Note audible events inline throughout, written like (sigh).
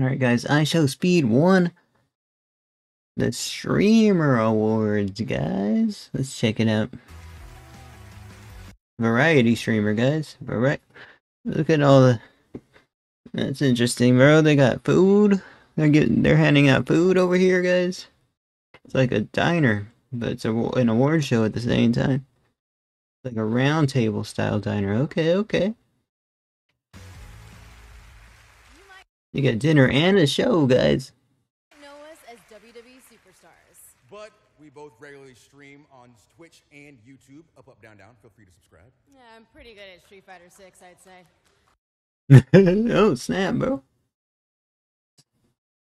Alright guys, IShowSpeed won the Streamer Awards, guys. Let's check it out. Variety streamer, guys. Alright. Look at all the That's interesting, bro. They got food. They're getting they're handing out food over here, guys. It's like a diner, but it's a, an award show at the same time. Like a round table style diner. Okay, okay. You got dinner and a show, guys. know us as WWE superstars. But we both regularly stream on Twitch and YouTube. Up, up, down, down. Feel free to subscribe. Yeah, I'm pretty good at Street Fighter 6, I'd say. (laughs) oh snap, bro.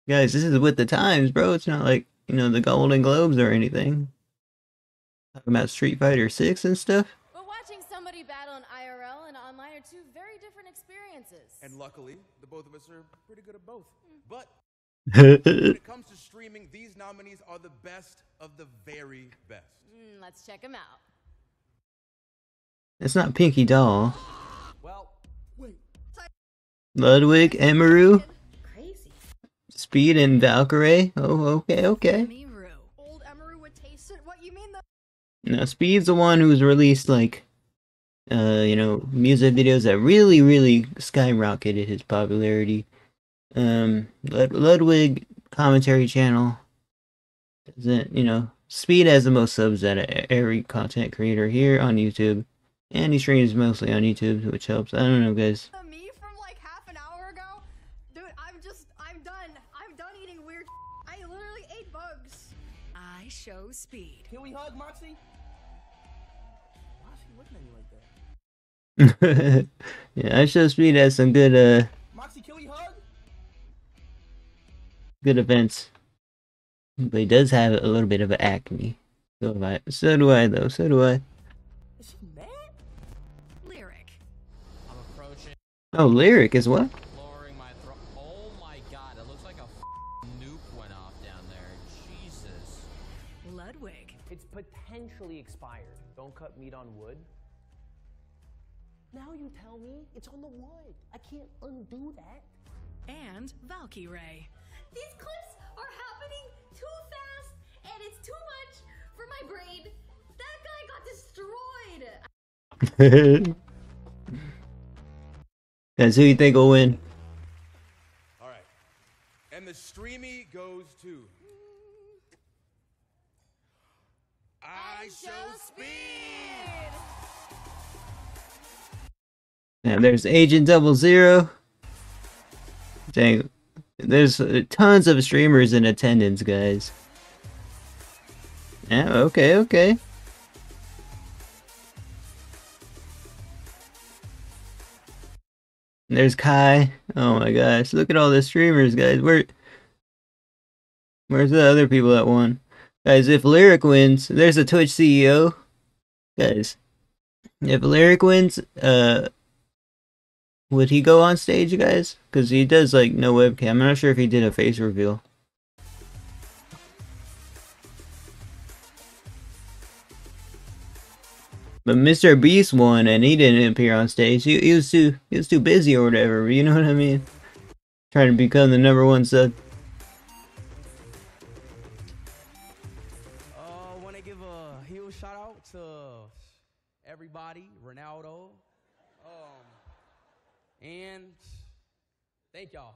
Guys, this is with the times, bro. It's not like, you know, the Golden Globes or anything. Talking about Street Fighter 6 and stuff. But battle in IRL and online are two very different experiences. And luckily, the both of us are pretty good at both. But (laughs) when it comes to streaming, these nominees are the best of the very best. Mm, let's check them out. it's not Pinky Doll. Well, wait. Ludwig, Emiru, Crazy. Speed, and Valkyrae. Oh, okay, okay. Miru. Old Emery would taste it. What, you mean the. Now, Speed's the one who's released, like, uh, you know, music videos that really, really skyrocketed his popularity. Um, Lud- Ludwig commentary channel doesn't, you know, Speed has the most subs out of every content creator here on YouTube, and he streams mostly on YouTube, which helps. I don't know, guys. me from like half an hour ago? Dude, I'm just. I'm done. I'm done eating weird. (laughs) I literally ate bugs. IShowSpeed. Can we hug Moxie? Why is she looking at me like that? (laughs) yeah, IShowSpeed has some good, uh, Moxie, can we hug? good events. But he does have a little bit of acne. So, do I, so do I, though. So do I. Is she mad? Lirik. I'm approaching, Oh, Lirik as well. lowering my throat. Oh my god, it looks like a f- nuke went off down there. Jesus. Ludwig. It's potentially expired. Don't cut meat on wood. Now you tell me it's on the wood. I can't undo that. And Valkyrae. These clips are happening too fast, and it's too much for my brain. That guy got destroyed. (laughs) Guys, who you think will win? All right. And the streamy goes to. I show speed. Yeah, there's Agent Double Zero. Dang, there's uh, tons of streamers in attendance, guys. Yeah, okay, okay. There's Kai. Oh my gosh, look at all the streamers, guys. Where, where's the other people that won? Guys, if Lirik wins, there's a Twitch CEO. Guys, if Lirik wins, uh, would he go on stage, guys? Because he does like no webcam. I'm not sure if he did a face reveal. But Mr. Beast won, and he didn't appear on stage. He, he was too he was too busy or whatever. You know what I mean? Trying to become the number one sub. Everybody, Ronaldo, um, and thank y'all.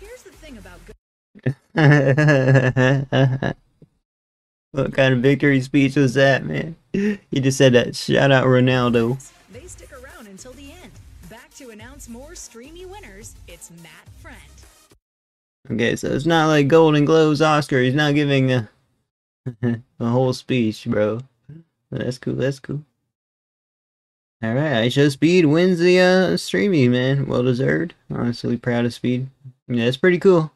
Here's the thing about good (laughs) what kind of victory speech was that, man? He just said that. Shout out Ronaldo. they stick around until the end. Back to announce more streamy winners, it's Matt Friend. Okay, so it's not like Golden Globes, Oscar. He's not giving a (laughs) a whole speech, bro. That's cool. That's cool. All right, IShowSpeed wins the uh streaming, man. Well deserved. Honestly, proud of Speed. Yeah, it's pretty cool.